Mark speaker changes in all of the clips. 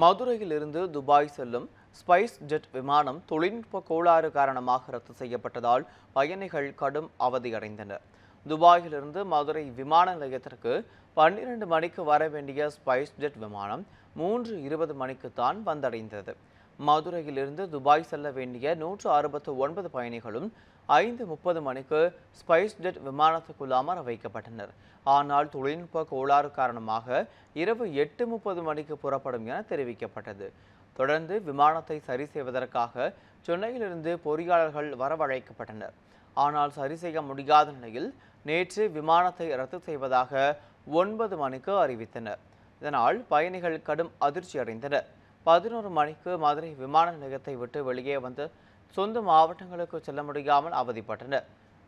Speaker 1: மதுரையிலிருந்து துபாய் செல்லும் spice jet விமானம் தொழில்நுட்ப கோளாறு காரணமாக ரத்து செய்யப்பட்டதால் பயணிகள் கடும் அவதியடைந்தனர். துபாயிலிருந்து மதுரை விமான நிலையத்திற்கு பன்னிரண்டு மணிக்கு வர வேண்டிய ஸ்பைஸ் ஜெட் விமானம் மூன்று இருபது மணிக்குத்தான் வந்தடைந்தது. மதுரையிலிருந்து துபாய் செல்ல வேண்டிய நூற்று அறுபத்து ஒன்பது பயணிகளும் ஐந்து முப்பது மணிக்கு ஸ்பைஸ் ஜெட் விமானத்துக்குள் அமர வைக்கப்பட்டனர். ஆனால் தொழில்நுட்ப கோளாறு காரணமாக இரவு எட்டு முப்பது மணிக்கு புறப்படும் என தெரிவிக்கப்பட்டது. தொடர்ந்து விமானத்தை சரி செய்வதற்காக சென்னையிலிருந்து பொறியாளர்கள் வரவழைக்கப்பட்டனர். ஆனால் சரி செய்ய முடியாத நிலையில் நேற்று விமானத்தை ரத்து செய்வதாக ஒன்பது மணிக்கு அறிவித்தனர். இதனால் பயணிகள் கடும் அதிர்ச்சி அடைந்தனர் பதினோரு மணிக்கு மதுரை விமான நிலையத்தை விட்டு வெளியே வந்து சொந்த மாவட்டங்களுக்கு செல்ல முடியாமல் அவதிப்பட்டனர்.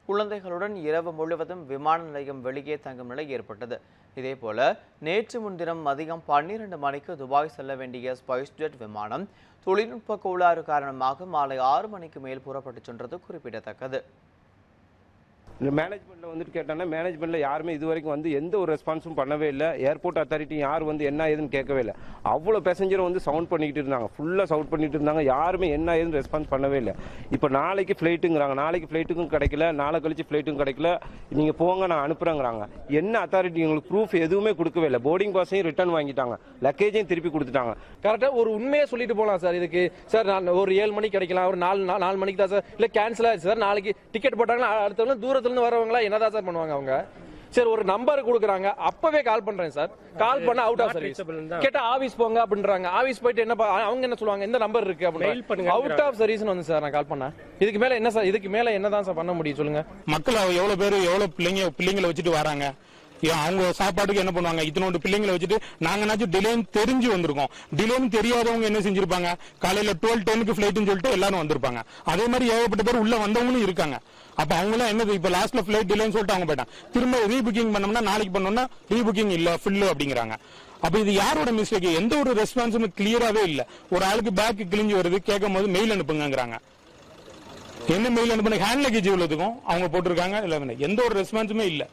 Speaker 1: குழந்தைகளுடன் இரவு முழுவதும் விமான நிலையம் வெளியே தங்கும் நிலை ஏற்பட்டது. இதேபோல நேற்று முன்தினம் மதியம் பன்னிரண்டு மணிக்கு துபாய் செல்ல வேண்டிய ஸ்பைஸ் ஜெட் விமானம் தொழில்நுட்ப கோளாறு காரணமாக மாலை ஆறு மணிக்கு மேல் புறப்பட்டுச் சென்றது குறிப்பிடத்தக்கது.
Speaker 2: இந்த மேனேஜ்மெண்ட்டில் வந்துட்டு கேட்டோன்னா மேனேஜ்மெண்ட்டில் யாருமே இது வரைக்கும் வந்து எந்த ஒரு ரெஸ்பான்ஸும் பண்ணவே இல்லை. ஏர்போர்ட் அத்தாரிட்டி யார் வந்து என்ன ஏதுன்னு கேட்கவே இல்லை. அவ்வளோ பேசஞ்சரும் வந்து சவுண்ட் பண்ணிக்கிட்டு இருந்தாங்க. ஃபுல்லாக சவுண்ட் பண்ணிட்டு இருந்தாங்க. யாருமே என்ன ஏதுன்னு ரெஸ்பான்ஸ் பண்ணவே இல்லை. இப்போ நாளைக்கு ஃப்ளைட்டுங்கிறாங்க நாளைக்கு ஃப்ளைட்டுக்கும் கிடைக்கல. நாளை கழிச்சு ஃப்ளைட்டும் கிடைக்கல. நீங்கள் போங்க நான் அனுப்புகிறேங்கிறாங்க என்ன அத்தாரிட்டி உங்களுக்கு ப்ரூஃப் எதுவுமே கொடுக்கவே இல்லை. போர்டிங் பாஸையும் ரிட்டர்ன் வாங்கிட்டாங்க. லக்கேஜையும் திருப்பி கொடுத்துட்டாங்க.
Speaker 3: கரெக்டாக ஒரு உண்மையை சொல்லிட்டு போகலாம் சார் இதுக்கு. சார் நான் ஒரு ஏழு மணிக்கு கிடைக்கலாம். ஒரு நாலு நாலு மணிக்கு தான் சார். இல்லை கேன்சல் ஆயிடுச்சு சார். நாளைக்கு டிக்கெட் போட்டாங்கன்னா அடுத்தவங்க தூரம் இருந்து வரவங்களா என்னதான் சார் பண்ணுவாங்க அவங்க? சரி ஒரு நம்பர் கொடுக்குறாங்க. அப்பவே கால் பண்றேன் சார். கால் பண்ண அவுட் ஆஃப் சர்வீஸ் கேட்டா ஆபீஸ் போங்க அப்படின்றாங்க. ஆபீஸ் போயிட்டு என்ன அவங்க என்ன சொல்லுவாங்க? இந்த நம்பர் இருக்கு அப்படின்னு அவுட் ஆஃப் சர்வீஸ் வந்து சார் நான் கால் பண்ணேன். இதுக்கு மேல என்ன சார் இதுக்கு மேல என்னதான் சார் பண்ண முடியும் சொல்லுங்க.
Speaker 4: மக்கள் எவ்வளவு பேர் எவ்வளவு பிள்ளைங்க பிள்ளைங்களை வச்சுட்டு வராங்க. அவங்க சாப்பாட்டுக்கு என்ன பண்ணுவாங்க? இத்தனோண்டு பிள்ளைங்களை வச்சுட்டு நாங்கனாச்சும் டிலேன்னு தெரிஞ்சு வந்திருக்கோம். டிலேன்னு தெரியாதவங்க என்ன செஞ்சிருப்பாங்க? காலையில டுவெல் டென்னுக்கு ஃபிளைட்னு சொல்லிட்டு எல்லாரும் வந்திருப்பாங்க. அதே மாதிரி ஏகப்பட்ட பேர் உள்ள வந்தவங்களும் இருக்காங்க. அப்ப அவங்களாம் என்னது? இப்ப லாஸ்ட்ல ஃபிளைட் டிலேன்னு சொல்லிட்டு அவங்க போயிட்டாங்க. திரும்ப ரீபுக்கிங் பண்ணோம்னா நாளைக்கு பண்ணோம்னா ரீபுக்கிங் இல்ல ஃபில்லு அப்படிங்கிறாங்க. அப்ப இது யாரோட மிஸ்டேக் எந்த ஒரு ரெஸ்பான்ஸும் கிளியராவே இல்ல. ஒரு ஆளுக்கு பேக் கிழிஞ்சு வருது கேட்கும் போது மெயில் அனுப்புங்கிறாங்க என்ன மெயில் அனுப்புன? ஹேண்ட் லக்கேஜ் இவ்வளவுக்கும் அவங்க போட்டிருக்காங்க எந்த ஒரு ரெஸ்பான்ஸுமே இல்லை.